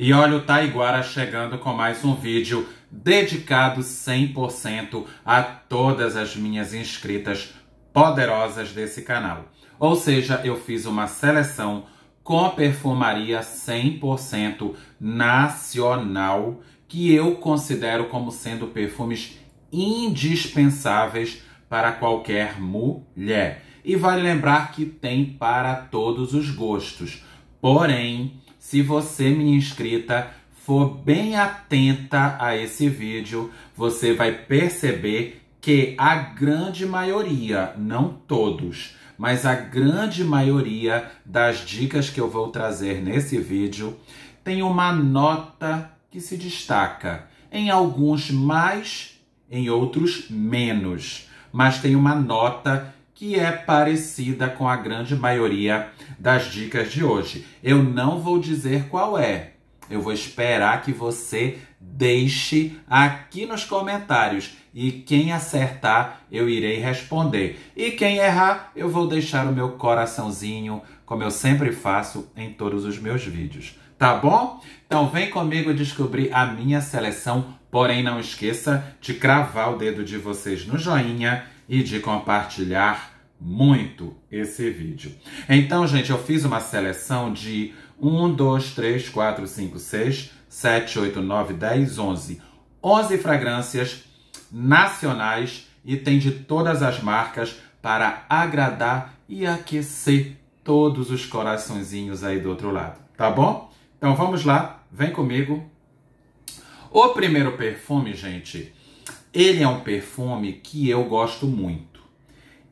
E olha o Taiguara chegando com mais um vídeo dedicado 100% a todas as minhas inscritas poderosas desse canal. Ou seja, eu fiz uma seleção com perfumaria 100% nacional que eu considero como sendo perfumes indispensáveis para qualquer mulher. E vale lembrar que tem para todos os gostos. Porém, se você, minha inscrita, for bem atenta a esse vídeo, você vai perceber que a grande maioria, não todos, mas a grande maioria das dicas que eu vou trazer nesse vídeo tem uma nota que se destaca. Em alguns mais, em outros menos. Mas tem uma nota que é parecida com a grande maioria das dicas de hoje. Eu não vou dizer qual é. Eu vou esperar que você deixe aqui nos comentários e quem acertar eu irei responder. E quem errar, eu vou deixar o meu coraçãozinho, como eu sempre faço em todos os meus vídeos. Tá bom? Então vem comigo descobrir a minha seleção, porém não esqueça de cravar o dedo de vocês no joinha e de compartilhar muito esse vídeo. Então, gente, eu fiz uma seleção de 1, 2, 3, 4, 5, 6, 7, 8, 9, 10, 11. 11 fragrâncias nacionais e tem de todas as marcas para agradar e aquecer todos os coraçõezinhos aí do outro lado, tá bom? Então vamos lá, vem comigo. O primeiro perfume, gente, ele é um perfume que eu gosto muito.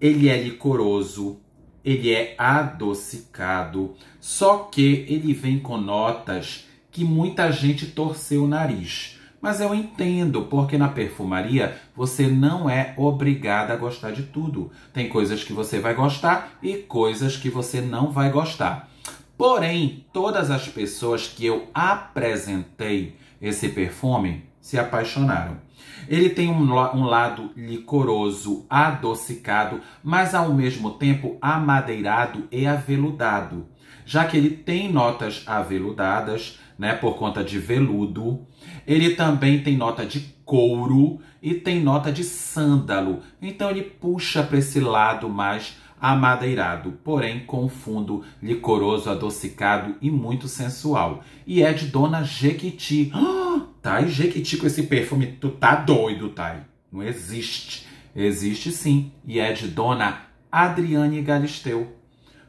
Ele é licoroso, ele é adocicado, só que ele vem com notas que muita gente torceu o nariz. Mas eu entendo, porque na perfumaria você não é obrigada a gostar de tudo. Tem coisas que você vai gostar e coisas que você não vai gostar. Porém, todas as pessoas que eu apresentei esse perfume se apaixonaram. Ele tem um, um, lado licoroso, adocicado, mas ao mesmo tempo amadeirado e aveludado, já que ele tem notas aveludadas, né, por conta de veludo. Ele também tem nota de couro e tem nota de sândalo. Então ele puxa para esse lado mais amadeirado, porém com fundo licoroso, adocicado e muito sensual. E é de Dona Jequiti. Ah, Thay Jequiti com esse perfume, tu tá doido, Thay. Não existe. Existe sim, e é de Dona Adriane Galisteu.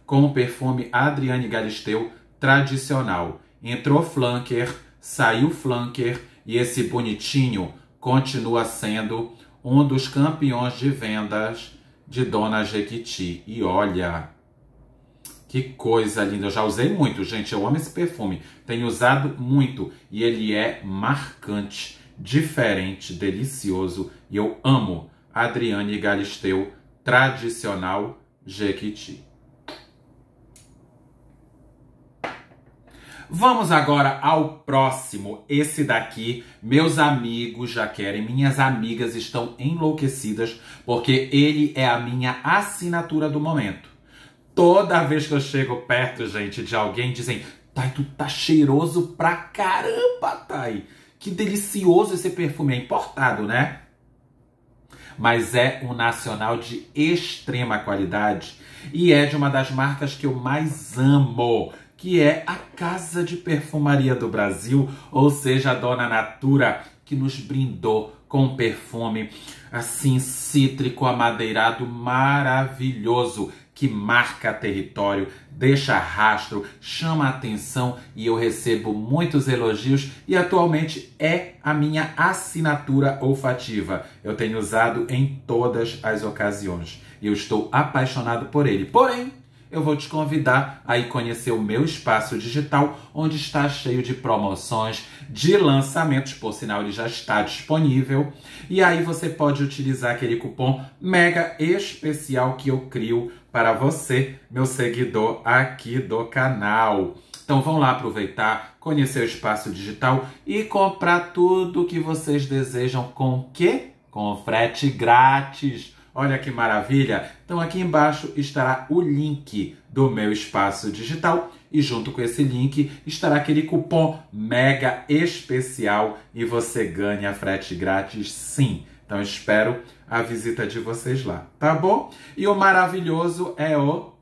Com o perfume Adriane Galisteu tradicional. Entrou flanker, saiu flanker e esse bonitinho continua sendo um dos campeões de vendas de Dona Jequiti. E olha, que coisa linda. Eu já usei muito, gente. Eu amo esse perfume. Tenho usado muito e ele é marcante, diferente, delicioso. E eu amo Adriane Galisteu tradicional Jequiti. Vamos agora ao próximo. Esse daqui, meus amigos já querem, minhas amigas estão enlouquecidas, porque ele é a minha assinatura do momento. Toda vez que eu chego perto, gente, de alguém, dizem: Thay, tu tá cheiroso pra caramba, Thay. Que delicioso esse perfume. É importado, né? Mas é um nacional de extrema qualidade e é de uma das marcas que eu mais amo que é a Casa de Perfumaria do Brasil, ou seja, a Dona Natura, que nos brindou com um perfume assim cítrico amadeirado maravilhoso que marca território, deixa rastro, chama atenção e eu recebo muitos elogios e atualmente é a minha assinatura olfativa. Eu tenho usado em todas as ocasiões e eu estou apaixonado por ele. Porém, eu vou te convidar a ir conhecer o meu espaço digital, onde está cheio de promoções, de lançamentos, por sinal ele já está disponível. E aí você pode utilizar aquele cupom mega especial que eu crio para você, meu seguidor aqui do canal. Então vão lá aproveitar, conhecer o espaço digital e comprar tudo o que vocês desejam com que? Com frete grátis. Olha que maravilha! Então aqui embaixo estará o link do meu espaço digital e junto com esse link estará aquele cupom mega especial e você ganha frete grátis sim. Então espero a visita de vocês lá, tá bom? E o maravilhoso é o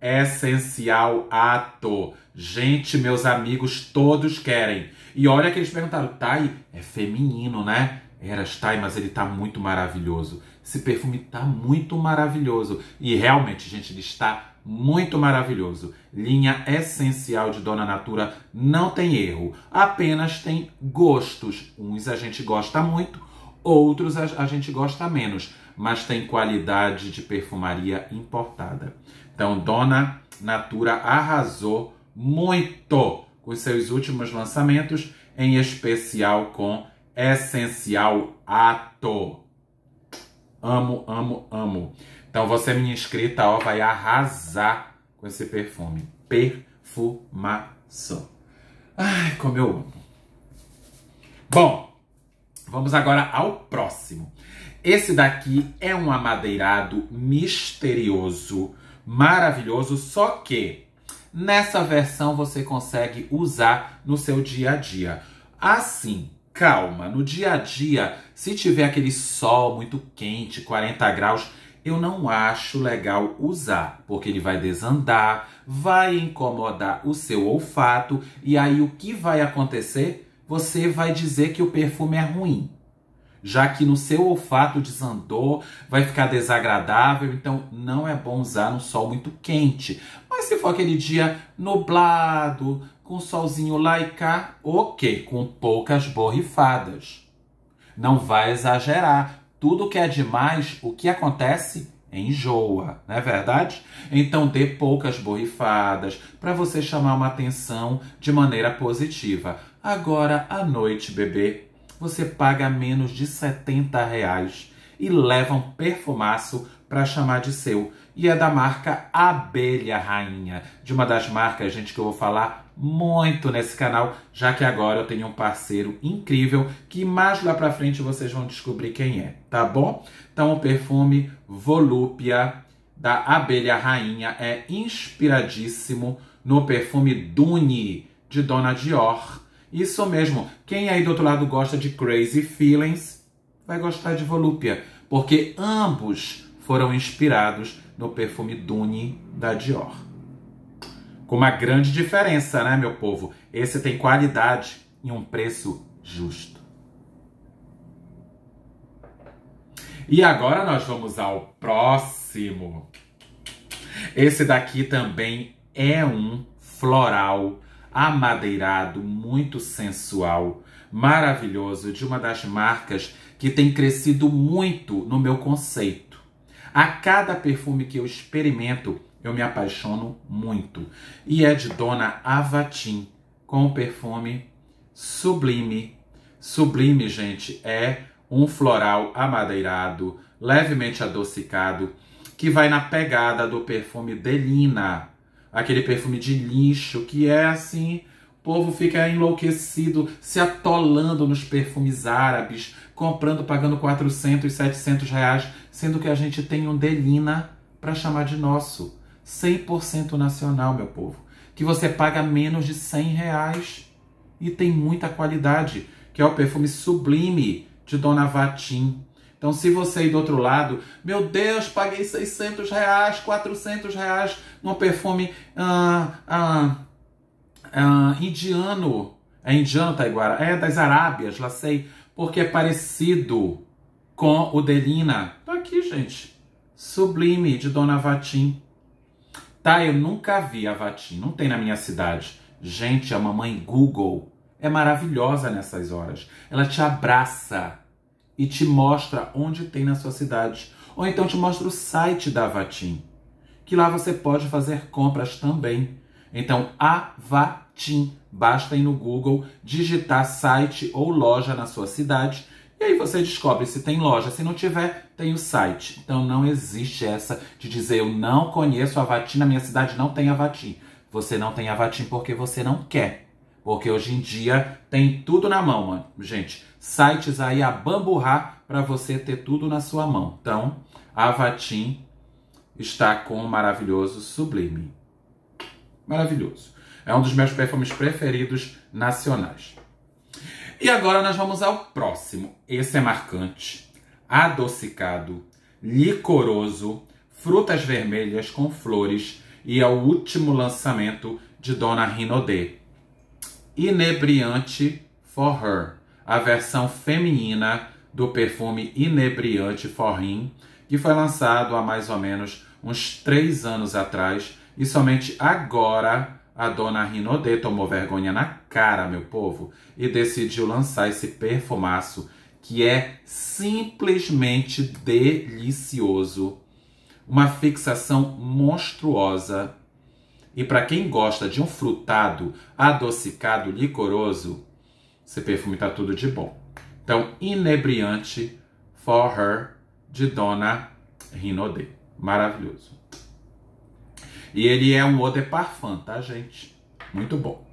Essencial Ato. Gente, meus amigos todos querem. E olha que eles perguntaram, Thay, é feminino, né? Eras Thay, mas ele tá muito maravilhoso. Esse perfume tá muito maravilhoso. E realmente, gente, ele está muito maravilhoso. Linha essencial de Dona Natura não tem erro, apenas tem gostos. Uns a gente gosta muito, outros a, gente gosta menos, mas tem qualidade de perfumaria importada. Então, Dona Natura arrasou muito com seus últimos lançamentos, em especial com Essencial Ato. Amo, amo, amo. Então você, minha inscrita, ó, vai arrasar com esse perfume. Perfumação. Ai, como eu amo. Bom, vamos agora ao próximo. Esse daqui é um amadeirado misterioso, maravilhoso, só que nessa versão você consegue usar no seu dia a dia. Assim, calma, no dia a dia, se tiver aquele sol muito quente, 40 graus, eu não acho legal usar, porque ele vai desandar, vai incomodar o seu olfato e aí o que vai acontecer? Você vai dizer que o perfume é ruim. Já que no seu olfato desandou, vai ficar desagradável, então não é bom usar no sol muito quente. Mas se for aquele dia nublado, com solzinho lá e cá, ok, com poucas borrifadas. Não vai exagerar, tudo que é demais, o que acontece? Enjoa, não é verdade? Então dê poucas borrifadas para você chamar uma atenção de maneira positiva. Agora, à noite, bebê, você paga menos de 70 reais e leva um perfumaço para chamar de seu. E é da marca Abelha Rainha, de uma das marcas, gente, que eu vou falar muito nesse canal, já que agora eu tenho um parceiro incrível que mais lá pra frente vocês vão descobrir quem é, tá bom? Então o perfume Volúpia da Abelha Rainha é inspiradíssimo no perfume Dune de Dona Dior. Isso mesmo, quem aí do outro lado gosta de Crazy Feelings vai gostar de Volúpia, porque ambos foram inspirados no perfume Dune da Dior. Com uma grande diferença, né, meu povo? Esse tem qualidade e um preço justo. E agora nós vamos ao próximo. Esse daqui também é um floral amadeirado, muito sensual, maravilhoso, de uma das marcas que tem crescido muito no meu conceito. A cada perfume que eu experimento, eu me apaixono muito. E é de Dona Avatim, com o perfume Sublime. Sublime, gente, é um floral amadeirado, levemente adocicado, que vai na pegada do perfume Delina, aquele perfume de lixo que é assim, o povo fica enlouquecido, se atolando nos perfumes árabes, comprando, pagando 400, 700 reais, sendo que a gente tem um Delina para chamar de nosso. 100% nacional, meu povo. Que você paga menos de 100 reais e tem muita qualidade, que é o perfume Sublime de Dona Vatim. Então, se você aí do outro lado, meu Deus, paguei 600 reais, 400 reais num perfume ah, ah, ah, indiano. É indiano, Taiguara? É das Arábias, lá sei. Porque é parecido com o Delina. Tá aqui, gente. Sublime, de Dona Vatim. Tá, eu nunca vi a Vatim, não tem na minha cidade. Gente, a mamãe Google é maravilhosa nessas horas. Ela te abraça e te mostra onde tem na sua cidade. Ou então te mostra o site da Vatim, que lá você pode fazer compras também. Então, Avatim, basta ir no Google, digitar site ou loja na sua cidade e aí você descobre se tem loja. Se não tiver, tem o site. Então não existe essa de dizer eu não conheço a Vatim, na minha cidade não tem a Vatim. Você não tem a Vatim porque você não quer. Porque hoje em dia tem tudo na mão, mano. Gente, sites aí a bamburrar para você ter tudo na sua mão. Então, a Vatim está com o maravilhoso Sublime. Maravilhoso. É um dos meus perfumes preferidos nacionais. E agora nós vamos ao próximo. Esse é marcante, adocicado, licoroso, frutas vermelhas com flores e é o último lançamento de Dona Rinodê. Inebriante for Her, a versão feminina do perfume Inebriante for Him, que foi lançado há mais ou menos uns três anos atrás e somente agora a dona Rinodê tomou vergonha na cara, meu povo, e decidiu lançar esse perfumaço que é simplesmente delicioso. Uma fixação monstruosa. E para quem gosta de um frutado adocicado licoroso, esse perfume tá tudo de bom. Então, inebriante for her de Dona Rinodê. Maravilhoso. E ele é um eau de parfum, tá, gente? Muito bom.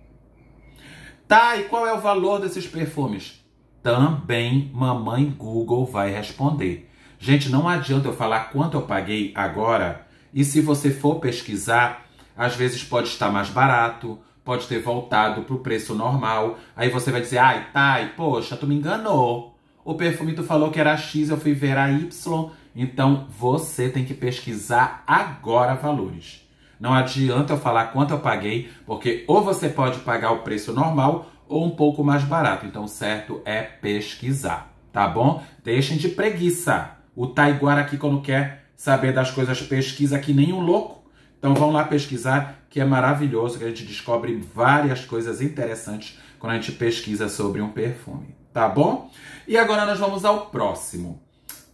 Tá, e qual é o valor desses perfumes? Também mamãe Google vai responder. Gente, não adianta eu falar quanto eu paguei agora. E se você for pesquisar, às vezes pode estar mais barato, pode ter voltado para o preço normal. Aí você vai dizer, ai, tá, poxa, tu me enganou. O perfume tu falou que era X, eu fui ver a Y. Então você tem que pesquisar agora valores. Não adianta eu falar quanto eu paguei, porque ou você pode pagar o preço normal ou um pouco mais barato. Então, certo é pesquisar, tá bom? Deixem de preguiça. O Taiguara aqui, quando quer saber das coisas, pesquisa que nem um louco. Então, vão lá pesquisar, que é maravilhoso, que a gente descobre várias coisas interessantes quando a gente pesquisa sobre um perfume, tá bom? E agora nós vamos ao próximo.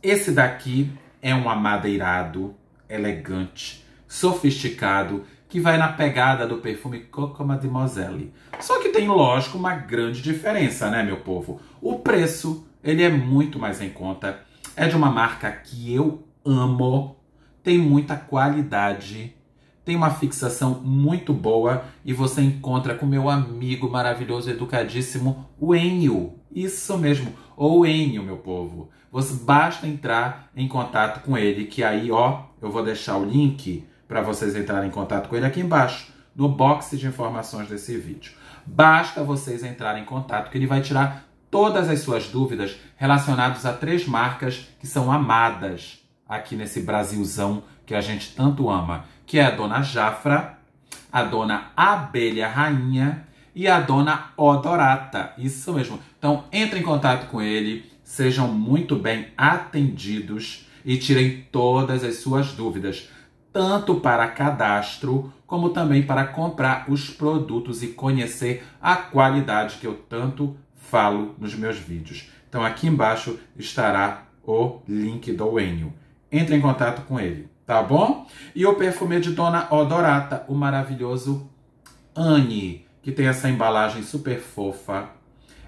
Esse daqui é um amadeirado elegante sofisticado, que vai na pegada do perfume Coco Mademoiselle. Só que tem, lógico, uma grande diferença, né, meu povo? O preço, ele é muito mais em conta. É de uma marca que eu amo, tem muita qualidade, tem uma fixação muito boa e você encontra com meu amigo maravilhoso, educadíssimo, o Enio. Isso mesmo, ou Enio, meu povo. Você basta entrar em contato com ele, que aí, ó, eu vou deixar o link para vocês entrarem em contato com ele aqui embaixo, no box de informações desse vídeo. Basta vocês entrarem em contato que ele vai tirar todas as suas dúvidas relacionadas a três marcas que são amadas aqui nesse Brasilzão que a gente tanto ama, que é a Dona Jafra, a Dona Abelha Rainha e a Dona Odorata. Isso mesmo. Então, entre em contato com ele, sejam muito bem atendidos e tirem todas as suas dúvidas tanto para cadastro como também para comprar os produtos e conhecer a qualidade que eu tanto falo nos meus vídeos. Então aqui embaixo estará o link do Enio. Entre em contato com ele, tá bom? E o perfume de Dona Odorata, o maravilhoso Anne, que tem essa embalagem super fofa,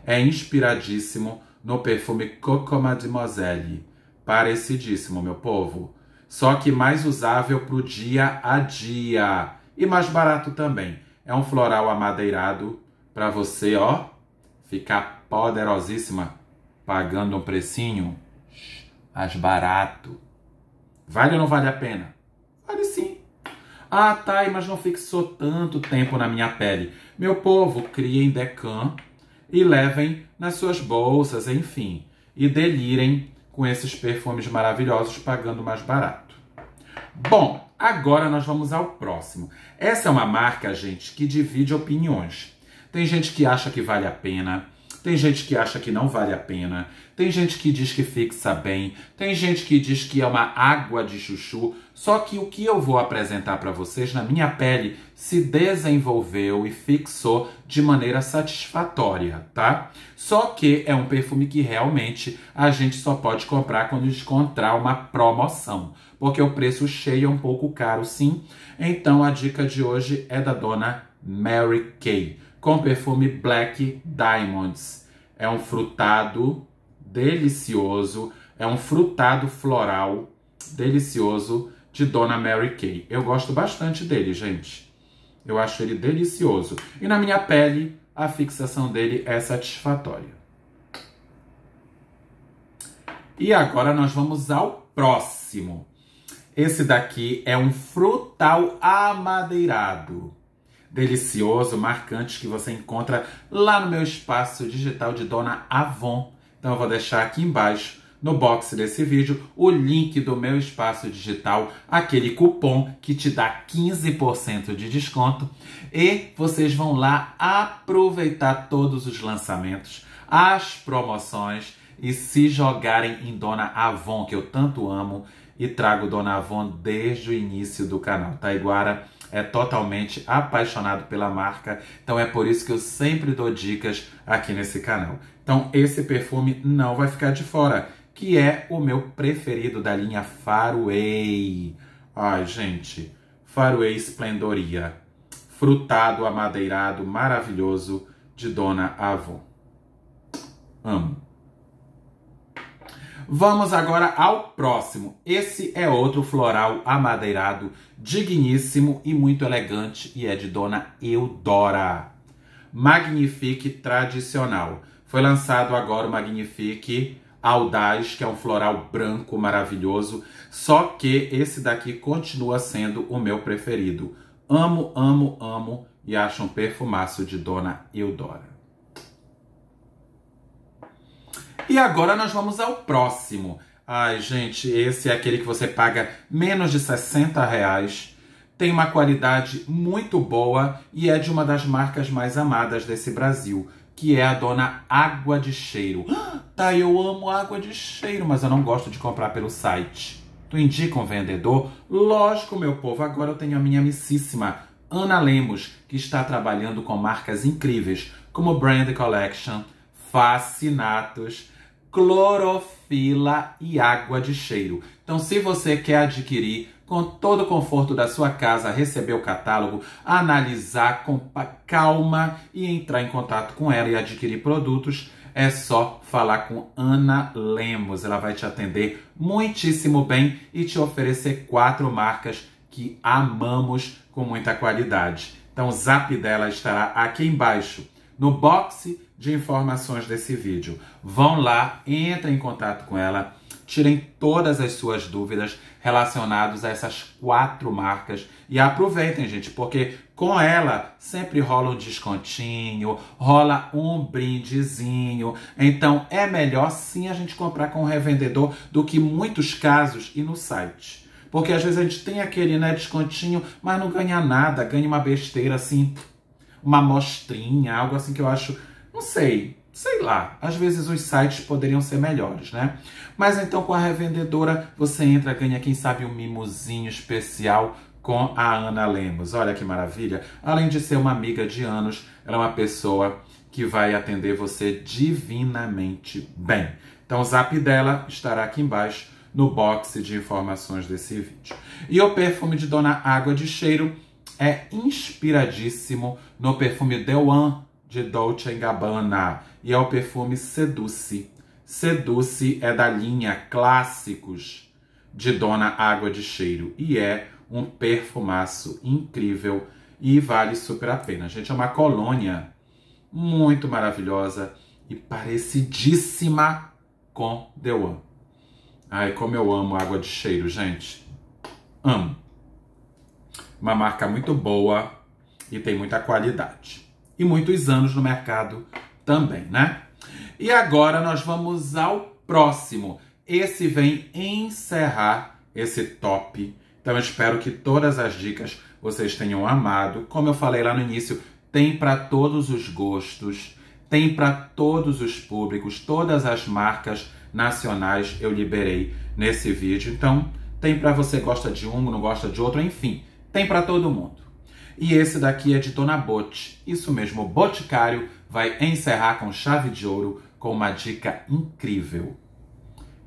é inspiradíssimo no perfume Coco Mademoiselle. Parecidíssimo, meu povo só que mais usável para o dia a dia e mais barato também. É um floral amadeirado para você, ó, ficar poderosíssima, pagando um precinho mais barato. Vale ou não vale a pena? Vale sim. Ah, tá, mas não fixou tanto tempo na minha pele. Meu povo, criem Decan e levem nas suas bolsas, enfim, e delirem com esses perfumes maravilhosos pagando mais barato. Bom, agora nós vamos ao próximo. Essa é uma marca, gente, que divide opiniões. Tem gente que acha que vale a pena, tem gente que acha que não vale a pena, tem gente que diz que fixa bem, tem gente que diz que é uma água de chuchu. Só que o que eu vou apresentar para vocês na minha pele se desenvolveu e fixou de maneira satisfatória, tá? Só que é um perfume que realmente a gente só pode comprar quando encontrar uma promoção, porque o preço cheio é um pouco caro, sim. Então a dica de hoje é da dona Mary Kay com perfume Black Diamonds. É um frutado delicioso, é um frutado floral delicioso de Dona Mary Kay. Eu gosto bastante dele, gente. Eu acho ele delicioso. E na minha pele, a fixação dele é satisfatória. E agora nós vamos ao próximo. Esse daqui é um frutal amadeirado delicioso, marcantes que você encontra lá no meu espaço digital de Dona Avon. Então eu vou deixar aqui embaixo no box desse vídeo o link do meu espaço digital, aquele cupom que te dá 15% de desconto e vocês vão lá aproveitar todos os lançamentos, as promoções e se jogarem em Dona Avon, que eu tanto amo e trago Dona Avon desde o início do canal. Taiguara é totalmente apaixonado pela marca, então é por isso que eu sempre dou dicas aqui nesse canal. Então esse perfume não vai ficar de fora que é o meu preferido da linha Faraway. Ai, gente, Faraway Splendoria. Frutado, amadeirado, maravilhoso de Dona Avon. Amo. Vamos agora ao próximo. Esse é outro floral amadeirado, digníssimo e muito elegante e é de Dona Eudora. Magnifique tradicional. Foi lançado agora o Magnifique Audaz, que é um floral branco maravilhoso, só que esse daqui continua sendo o meu preferido. Amo, amo, amo e acho um perfumaço de Dona Eudora. E agora nós vamos ao próximo. Ai, gente, esse é aquele que você paga menos de 60 reais. Tem uma qualidade muito boa e é de uma das marcas mais amadas desse Brasil que é a dona Água de Cheiro. Tá, eu amo água de cheiro, mas eu não gosto de comprar pelo site. Tu indica um vendedor? Lógico, meu povo, agora eu tenho a minha amicíssima Ana Lemos, que está trabalhando com marcas incríveis como Brand Collection, Fascinatos, Clorofila e Água de Cheiro. Então, se você quer adquirir com todo o conforto da sua casa, receber o catálogo, analisar com calma e entrar em contato com ela e adquirir produtos, é só falar com Ana Lemos. Ela vai te atender muitíssimo bem e te oferecer quatro marcas que amamos com muita qualidade. Então o zap dela estará aqui embaixo, no box de informações desse vídeo. Vão lá, entrem em contato com ela tirem todas as suas dúvidas relacionadas a essas quatro marcas e aproveitem, gente, porque com ela sempre rola um descontinho, rola um brindezinho. Então é melhor sim a gente comprar com o revendedor do que muitos casos e no site. Porque às vezes a gente tem aquele né, descontinho, mas não ganha nada, ganha uma besteira assim, uma amostrinha, algo assim que eu acho, não sei, sei lá, às vezes os sites poderiam ser melhores, né? Mas então com a revendedora você entra, ganha quem sabe um mimozinho especial com a Ana Lemos. Olha que maravilha! Além de ser uma amiga de anos, ela é uma pessoa que vai atender você divinamente bem. Então o zap dela estará aqui embaixo no box de informações desse vídeo. E o perfume de Dona Água de Cheiro é inspiradíssimo no perfume One de Dolce Gabbana e é o perfume Seduce. Seduce é da linha Clássicos de Dona Água de Cheiro e é um perfumaço incrível e vale super a pena. Gente, é uma colônia muito maravilhosa e parecidíssima com One. Ai, como eu amo água de cheiro, gente. Amo. Uma marca muito boa e tem muita qualidade e muitos anos no mercado também, né? E agora nós vamos ao próximo. Esse vem encerrar esse top. Então eu espero que todas as dicas vocês tenham amado. Como eu falei lá no início, tem para todos os gostos, tem para todos os públicos, todas as marcas nacionais eu liberei nesse vídeo. Então, tem para você gosta de um, não gosta de outro, enfim, tem para todo mundo. E esse daqui é de Dona Bote. Isso mesmo, o Boticário vai encerrar com chave de ouro com uma dica incrível.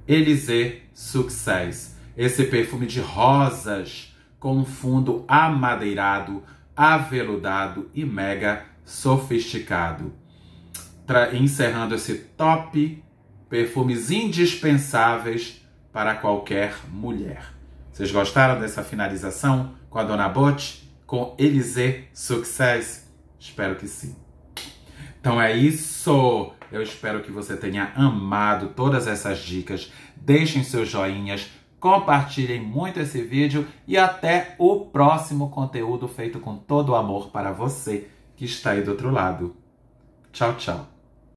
Élysée Success. Esse perfume de rosas com um fundo amadeirado, aveludado e mega sofisticado. Tra encerrando esse top perfumes indispensáveis para qualquer mulher. Vocês gostaram dessa finalização com a Dona Bote? Com Elise Success? Espero que sim. Então é isso. Eu espero que você tenha amado todas essas dicas. Deixem seus joinhas, compartilhem muito esse vídeo e até o próximo conteúdo feito com todo o amor para você que está aí do outro lado. Tchau, tchau.